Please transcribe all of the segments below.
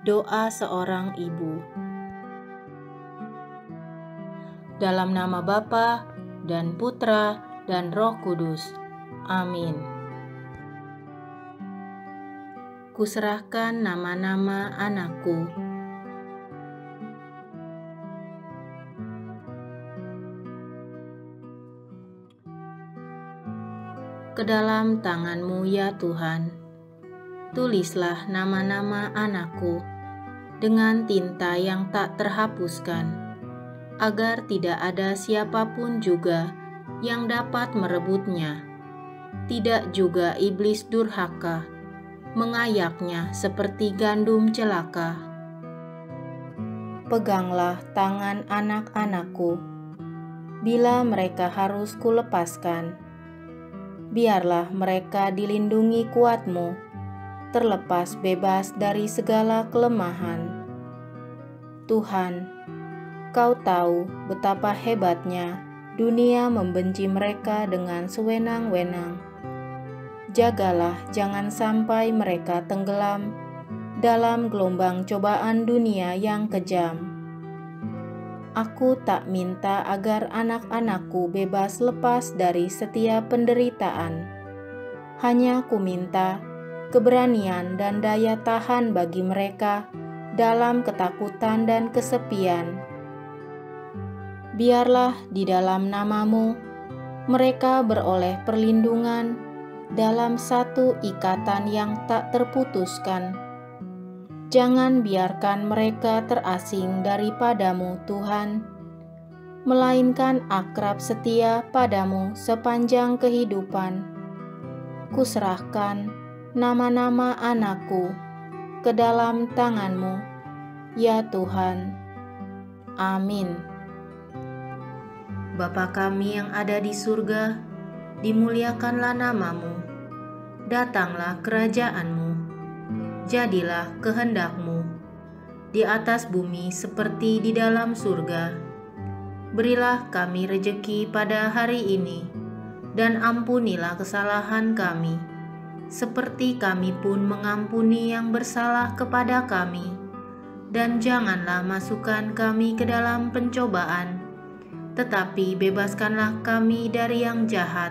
Doa seorang ibu. Dalam nama Bapa dan Putra dan Roh Kudus. Amin. Kuserahkan nama-nama anakku ke dalam tanganmu ya Tuhan. Tulislah nama-nama anakku dengan tinta yang tak terhapuskan, agar tidak ada siapa pun juga yang dapat merebutnya. Tidak juga iblis durhaka, mengayaknya seperti gandum celaka. Peganglah tangan anak-anakku, bila mereka harus kulepaskan. Biarlah mereka dilindungi kuatmu, terlepas bebas dari segala kelemahan. Tuhan, Kau tahu betapa hebatnya dunia membenci mereka dengan sewenang-wenang. Jagalah jangan sampai mereka tenggelam dalam gelombang cobaan dunia yang kejam. Aku tak minta agar anak-anakku bebas lepas dari setiap penderitaan. Hanya ku minta keberanian dan daya tahan bagi mereka dalam ketakutan dan kesepian. Biarlah di dalam namamu mereka beroleh perlindungan dalam satu ikatan yang tak terputuskan. Jangan biarkan mereka terasing daripadamu, Tuhan, melainkan akrab setia padamu sepanjang kehidupan. Kuserahkan nama-nama anakku ke dalam tanganmu, ya Tuhan. Amin. Bapa kami yang ada di surga, dimuliakanlah namamu datanglah kerajaanmu, jadilah kehendakmu, di atas bumi seperti di dalam surga. Berilah kami rejeki pada hari ini, dan ampunilah kesalahan kami, seperti kami pun mengampuni yang bersalah kepada kami. Dan janganlah masukkan kami ke dalam pencobaan, tetapi bebaskanlah kami dari yang jahat.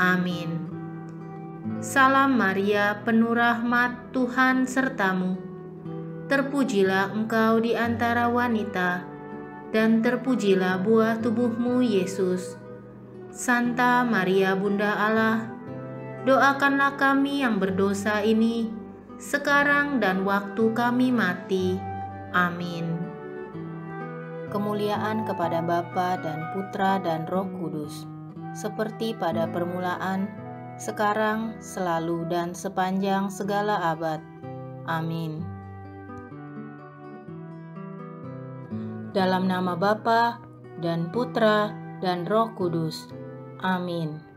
Amin. Salam Maria, penuh rahmat Tuhan sertamu. Terpujilah engkau di antara wanita, dan terpujilah buah tubuhmu Yesus. Santa Maria Bunda Allah, doakanlah kami yang berdosa ini, sekarang dan waktu kami mati. Amin. Kemuliaan kepada Bapa dan Putra dan Roh Kudus, seperti pada permulaan, sekarang, selalu, dan sepanjang segala abad. Amin. Dalam nama Bapa dan Putra dan Roh Kudus. Amin.